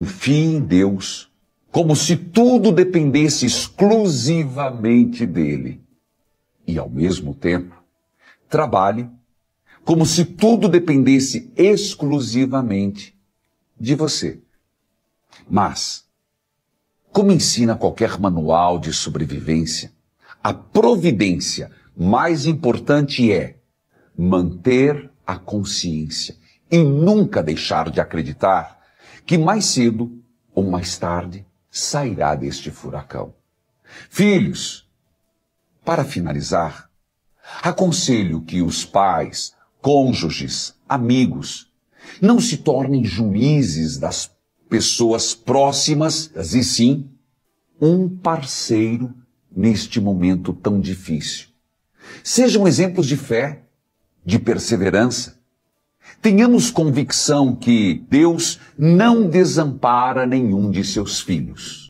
Confie em Deus, como se tudo dependesse exclusivamente dele. E, ao mesmo tempo, trabalhe como se tudo dependesse exclusivamente de você. Mas, como ensina qualquer manual de sobrevivência, a providência mais importante é manter a consciência e nunca deixar de acreditar que mais cedo ou mais tarde sairá deste furacão. Filhos, para finalizar, aconselho que os pais, cônjuges, amigos, não se tornem juízes das pessoas próximas, e sim um parceiro neste momento tão difícil. Sejam exemplos de fé, de perseverança, Tenhamos convicção que Deus não desampara nenhum de seus filhos.